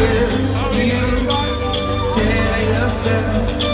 you, you, tell yourself.